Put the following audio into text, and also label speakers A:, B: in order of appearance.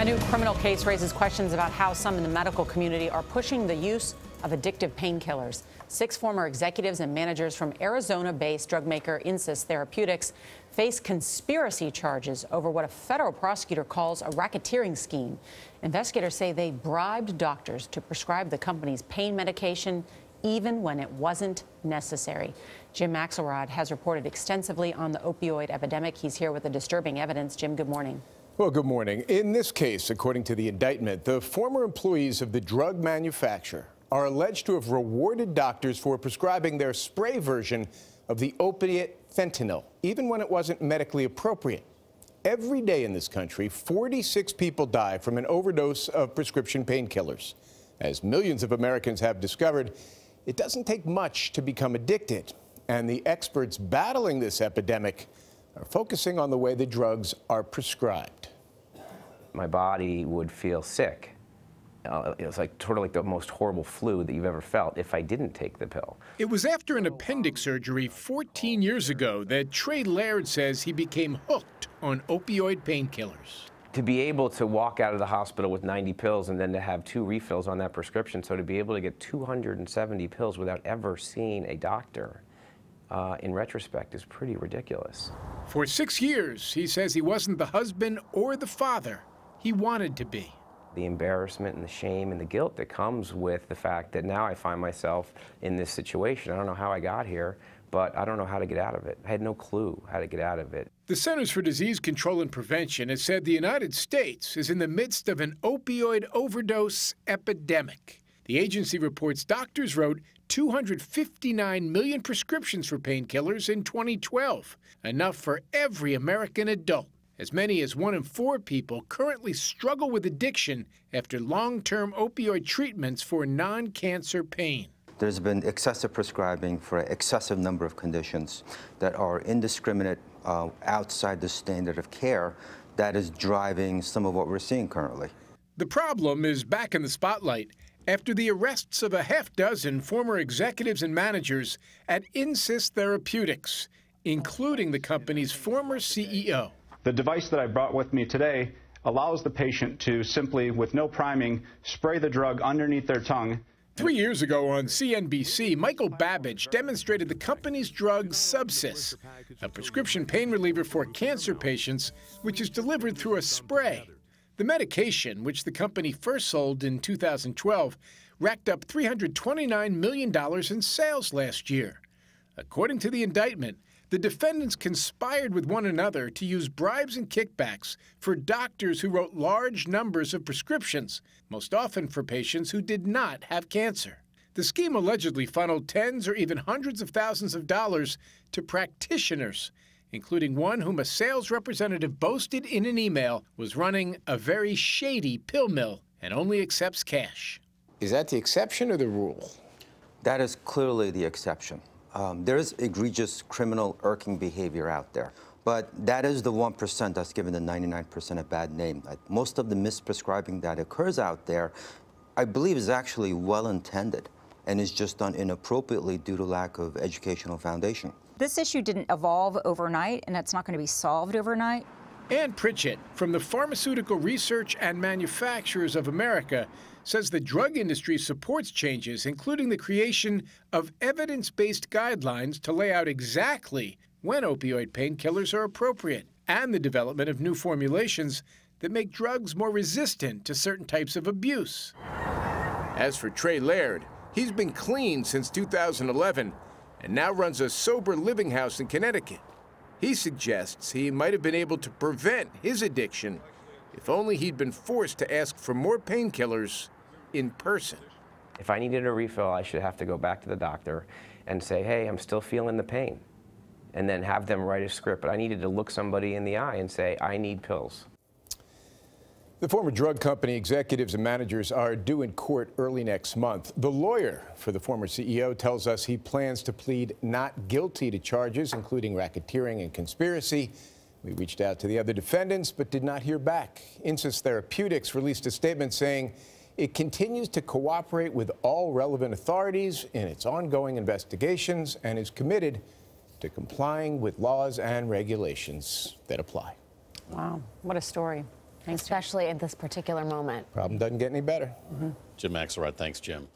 A: A new criminal case raises questions about how some in the medical community are pushing the use of addictive painkillers. Six former executives and managers from Arizona based drug maker Insys Therapeutics face conspiracy charges over what a federal prosecutor calls a racketeering scheme. Investigators say they bribed doctors to prescribe the company's pain medication even when it wasn't necessary. Jim Axelrod has reported extensively on the opioid epidemic. He's here with the disturbing evidence. Jim, good morning.
B: Well, good morning. In this case, according to the indictment, the former employees of the drug manufacturer are alleged to have rewarded doctors for prescribing their spray version of the opiate fentanyl, even when it wasn't medically appropriate. Every day in this country, 46 people die from an overdose of prescription painkillers. As millions of Americans have discovered, it doesn't take much to become addicted. And the experts battling this epidemic are focusing on the way the drugs are prescribed.
C: My body would feel sick uh, it was like sort of like the most horrible flu that you've ever felt if I didn't take the pill.
D: It was after an appendix surgery 14 years ago that Trey Laird says he became hooked on opioid painkillers.
C: To be able to walk out of the hospital with 90 pills and then to have two refills on that prescription, so to be able to get 270 pills without ever seeing a doctor, uh, in retrospect, is pretty ridiculous.
D: For six years, he says he wasn't the husband or the father he wanted to be
C: the embarrassment and the shame and the guilt that comes with the fact that now I find myself in this situation. I don't know how I got here, but I don't know how to get out of it. I had no clue how to get out of it.
D: The Centers for Disease Control and Prevention has said the United States is in the midst of an opioid overdose epidemic. The agency reports doctors wrote 259 million prescriptions for painkillers in 2012, enough for every American adult. As many as one in four people currently struggle with addiction after long term opioid treatments for non cancer pain.
E: There's been excessive prescribing for an excessive number of conditions that are indiscriminate uh, outside the standard of care that is driving some of what we're seeing currently.
D: The problem is back in the spotlight after the arrests of a half dozen former executives and managers at Insys Therapeutics, including the company's former CEO.
F: The device that I brought with me today allows the patient to simply, with no priming, spray the drug underneath their tongue.
D: Three years ago on CNBC, Michael Babich demonstrated the company's drug Subsys, a prescription pain reliever for cancer patients, which is delivered through a spray. The medication, which the company first sold in 2012, racked up $329 million in sales last year. According to the indictment, the defendants conspired with one another to use bribes and kickbacks for doctors who wrote large numbers of prescriptions, most often for patients who did not have cancer. The scheme allegedly funneled tens or even hundreds of thousands of dollars to practitioners, including one whom a sales representative boasted in an email was running a very shady pill mill and only accepts cash.
B: Is that the exception or the rule?
E: That is clearly the exception. Um, there is egregious criminal irking behavior out there. But that is the 1% that's given the 99% a bad name. Most of the misprescribing that occurs out there, I believe, is actually well intended and is just done inappropriately due to lack of educational foundation.
G: This issue didn't evolve overnight, and it's not going to be solved overnight.
D: Anne Pritchett from the Pharmaceutical Research and Manufacturers of America says the drug industry supports changes, including the creation of evidence based guidelines to lay out exactly when opioid painkillers are appropriate and the development of new formulations that make drugs more resistant to certain types of abuse. As for Trey Laird, he's been clean since 2011 and now runs a sober living house in Connecticut. He suggests he might have been able to prevent his addiction if only he'd been forced to ask for more painkillers in person.
C: If I needed a refill, I should have to go back to the doctor and say, hey, I'm still feeling the pain. And then have them write a script. But I needed to look somebody in the eye and say, I need pills.
B: The former drug company executives and managers are due in court early next month. The lawyer for the former CEO tells us he plans to plead not guilty to charges, including racketeering and conspiracy. We reached out to the other defendants but did not hear back. Insys Therapeutics released a statement saying it continues to cooperate with all relevant authorities in its ongoing investigations and is committed to complying with laws and regulations that apply.
A: Wow, what a story. Thanks, Jim.
H: especially at this particular moment.
B: Problem doesn't get any better. Mm-hmm.
I: Jim Axelrod, thanks, Jim.